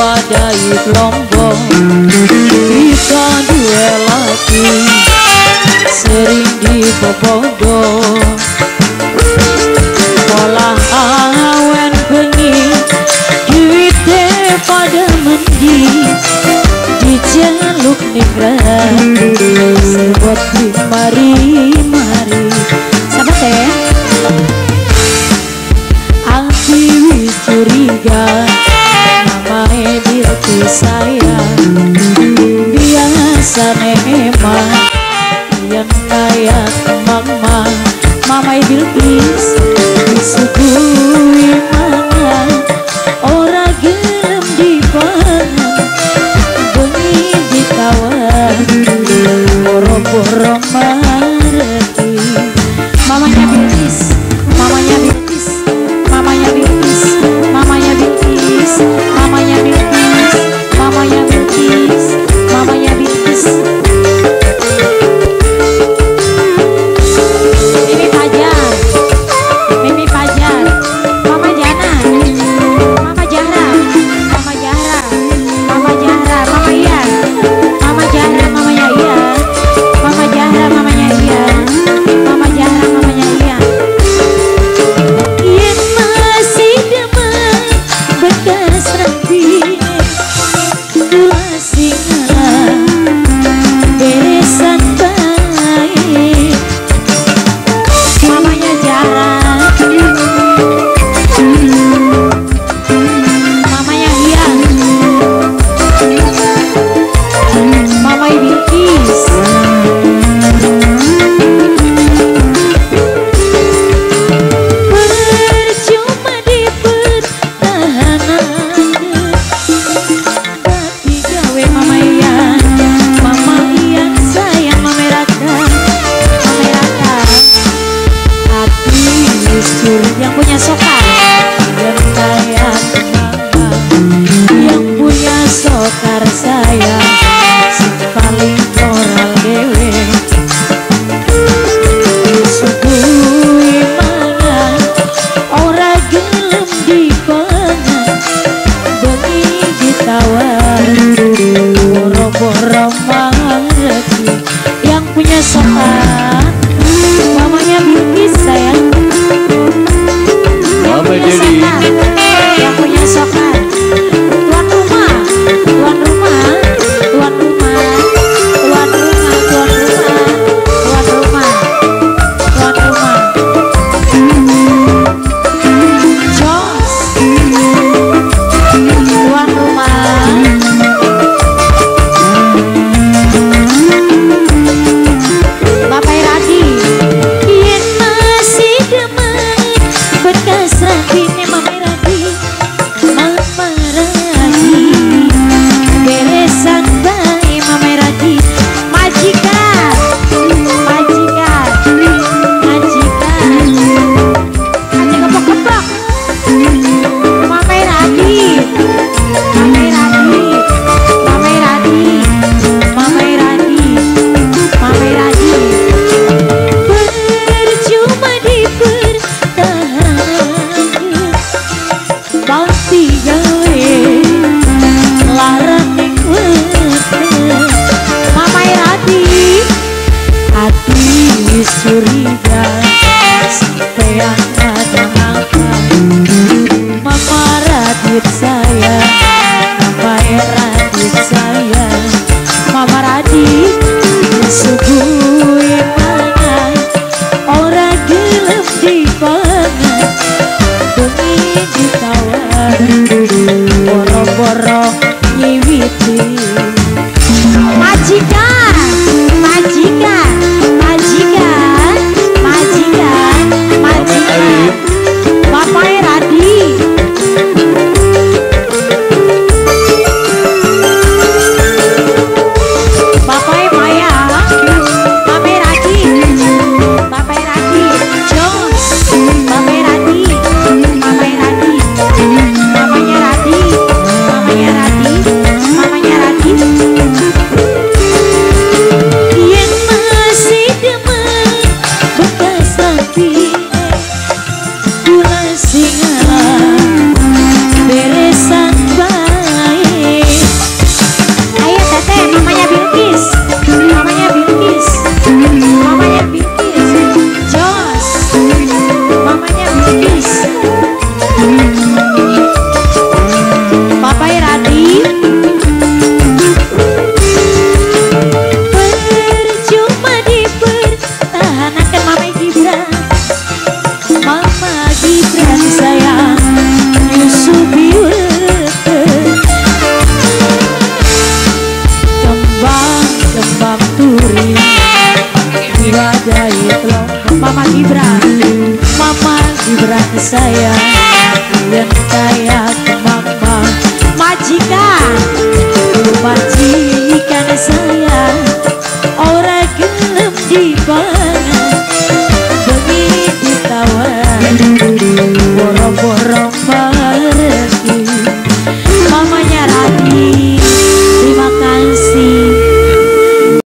wadai lombok Kita dua lagi Sering di popodo Pola awen bengi Duite pada mendi. Dijeluk negara Sebut di mari mari yang kayak mama. Mama iblis, please disuguhi mana orang gelem di bengi ditawan boro-boro Yang punya Sokar suri. Yeah. Saya Yang ke mama Majikan Majikan